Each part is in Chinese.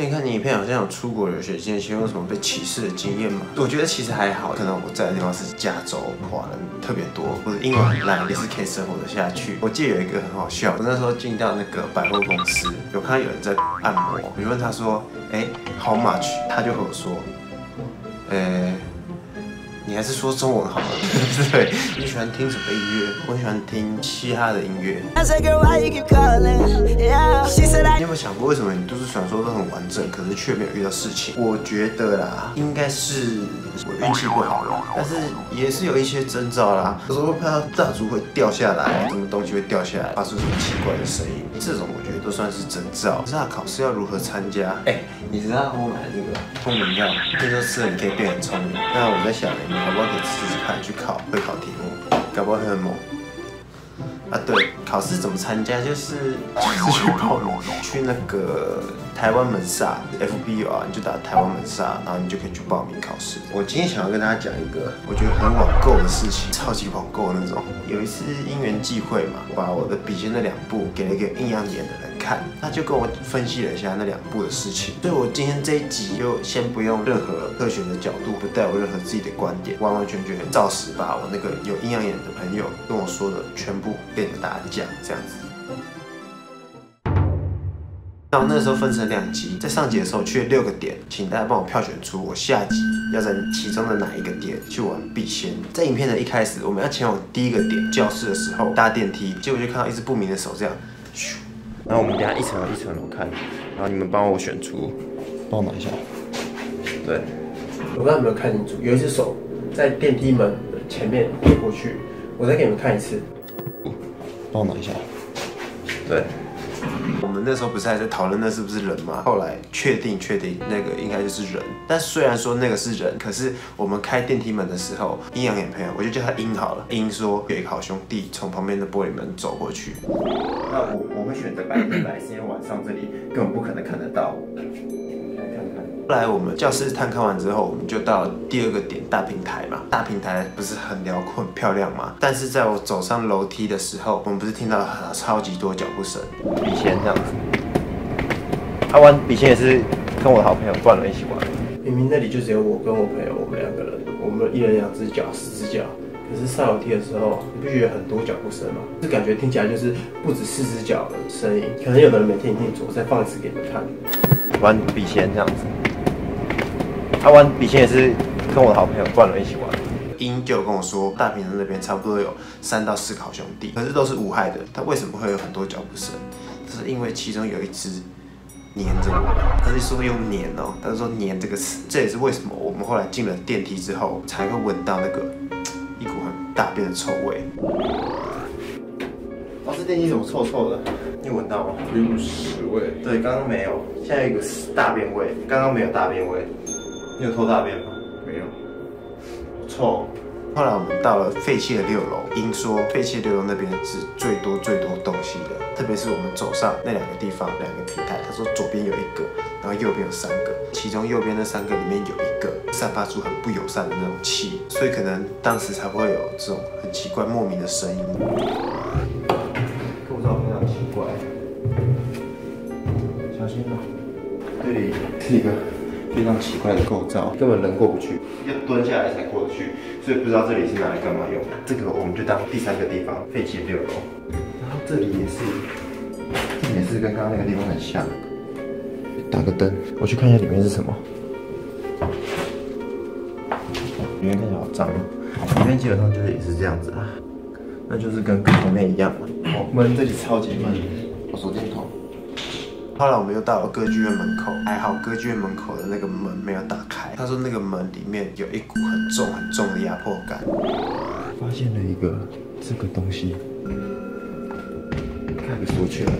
你看你影片好像有出国留学经验，有什么被歧视的经验吗？我觉得其实还好，可能我在的地方是加州，华人特别多，或者英文很烂，也是可以生活的下去。我记得有一个很好笑，我那时候进到那个百货公司，有看到有人在按摩，我就问他说，哎，How much？他就和我说，哎。你还是说中文好了。对，你喜欢听什么音乐？我喜欢听嘻哈的音乐。你有没有想过，为什么你都市传说都很完整，可是却没有遇到事情？我觉得啦，应该是我运气不好了。但是也是有一些征兆啦，有时候会看到蜡烛会掉下来，什么东西会掉下来，发出什么奇怪的声音，这种我觉得都算是征兆。知道考试要如何参加？哎，你知道我买这个聪明药，听说吃了你可以变很聪明。那我在想，搞。不好？可以试试看，去考会考题目，搞不好很猛。啊，对，考试怎么参加？就是就是去报名，去那个台湾门萨 FB 啊，你就打台湾门萨，然后你就可以去报名考试。我今天想要跟大家讲一个我觉得很网购的事情，超级网购那种。有一次因缘际会嘛，把我的笔仙的两部给了一个阴阳眼的人。他就跟我分析了一下那两部的事情，所以我今天这一集就先不用任何科学的角度，不带有任何自己的观点，完完全全照实把我那个有阴阳眼的朋友跟我说的全部跟大家讲，这样子。那我那时候分成两集，在上集的时候去了六个点，请大家帮我票选出我下集要在其中的哪一个点去玩笔仙。在影片的一开始，我们要前往第一个点教室的时候，搭电梯，结果就看到一只不明的手这样，咻。然后我们等下一层楼一层楼看，然后你们帮我选出，帮我拿一下。对，我刚才没有看清楚，有一只手在电梯门前面贴过去，我再给你们看一次。帮我拿一下。对。我们那时候不是还在讨论那是不是人吗？后来确定确定那个应该就是人。但虽然说那个是人，可是我们开电梯门的时候，阴阳眼朋友，我就叫他阴好了。阴说有一个好兄弟从旁边的玻璃门走过去。那我我会选择白天来，因为晚上这里根本不可能看得到。后来我们教室探看完之后，我们就到第二个点大平台嘛。大平台不是很辽阔、很漂亮嘛？但是在我走上楼梯的时候，我们不是听到超级多脚步声，笔仙这样子。他玩笔仙也是跟我的好朋友冠伦一起玩。明明那里就只有我跟我朋友，我们两个人，我们一人两只脚，四只脚。可是上楼梯的时候，你不觉得很多脚步声吗？就感觉听起来就是不止四只脚的声音。可能有的人没听清楚，我再放一次给你们看。玩笔仙这样子。他玩笔仙也是跟我的好朋友冠伦一起玩。英就跟我说，大平台那边差不多有三到四个好兄弟，可是都是无害的。他为什么会有很多脚步声？是因为其中有一只黏着我。他是说用黏哦，他是说黏这个词。这也是为什么我们后来进了电梯之后，才会闻到那个一股很大便的臭味。哦，这电梯怎么臭臭的？你闻到吗？有股屎味。对，刚刚没有，现在有一个大便味。刚刚没有大便味。你有偷大便吗？没有，臭。后来我们到了废弃的六楼，英说废弃六楼那边是最多最多东西的，特别是我们走上那两个地方，两个平台，他说左边有一个，然后右边有三个，其中右边那三个里面有一个散发出很不友善的那种气，所以可能当时才会有这种很奇怪莫名的声音。构造非常奇怪，小心啊！这里是一个。非常奇怪的构造，根本人过不去，要蹲下来才过得去，所以不知道这里是拿来干嘛用。这个我们就当第三个地方，废弃六楼。然后这里也是，也是跟刚刚那个地方很像。打个灯，我去看一下里面是什么。里面看起来好脏，里面基本上就是也是这样子啊，那就是跟旁边一样嘛。哦，门这里超级闷，我手电筒。后来我们又到了歌剧院门口，还好歌剧院门口的那个门没有打开。他说那个门里面有一股很重很重的压迫感。发现了一个这个东西，看个锁起来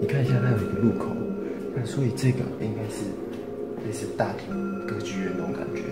你看一下，它有一个入口，所以这个应该是类似大厅歌剧院那种感觉。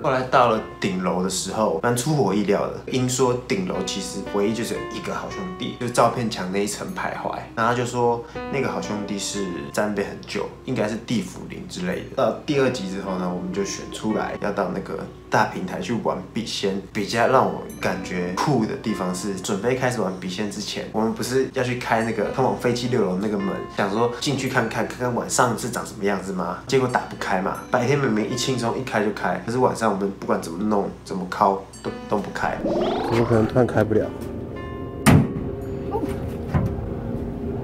后来到了顶楼的时候，蛮出乎我意料的。因说顶楼其实唯一就是一个好兄弟，就是照片墙那一层徘徊。然后就说那个好兄弟是站备很久，应该是地府灵之类的。到第二集之后呢，我们就选出来要到那个大平台去玩笔仙，比较让我感觉酷的地方是，准备开始玩笔仙之前，我们不是要去开那个通往飞机六楼那个门，想说进去看看，看看晚上是长什么样子吗？结果打不开嘛。白天明明一轻松一开就开，可是晚上我们不管怎么弄，怎么敲都都不开。怎么可能突然开不了？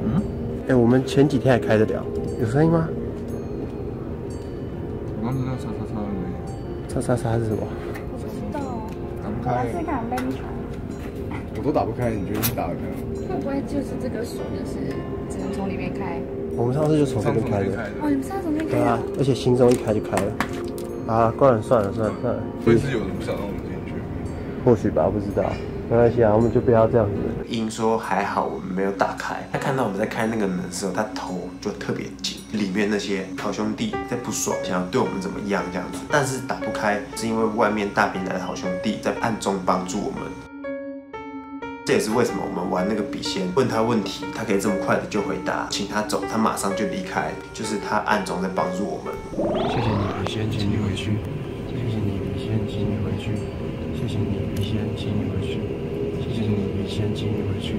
嗯？哎，我们前几天还开得了，有声音吗？叉叉叉是什么？我不知道，打不开我试，看被你我都打不开，你觉得你打得开吗？会不会就是这个锁就是只能从里面开？我们上次就从这边开的。哦，你们上次从那边对啊开？，而且心中一开就开了。啊，关了，算了算了算了，所以是有人不想让我们进去。或许吧，不知道，没关系啊，我们就不要这样子。英说还好我们没有打开，他看到我们在开那个门的时候，他头就特别紧，里面那些好兄弟在不爽，想要对我们怎么样这样子，但是打不开，是因为外面大平台的好兄弟在暗中帮助我们。这也是为什么我们玩那个笔仙，问他问题，他可以这么快的就回答，请他走，他马上就离开，就是他暗中在帮助我们。谢谢你，笔仙，请你回去。谢谢你，笔仙，请你回去。谢谢你，笔仙，请你回去。谢谢你，笔仙，请你回去。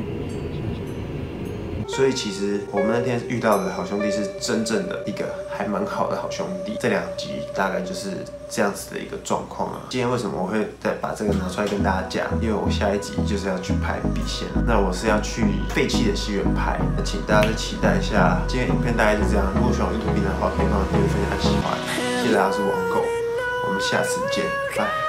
谢谢。所以其实我们那天遇到的好兄弟是真正的一个还蛮好的好兄弟。这两集大概就是这样子的一个状况啊。今天为什么我会再把这个拿出来跟大家讲？因为我下一集就是要去拍笔仙，那我是要去废弃的戏院拍，那请大家再期待一下。今天影片大概就这样，如果喜欢 YouTube 频道的话，可以帮我订阅、分享、喜欢。谢谢大家，我是王狗，我们下次见，拜。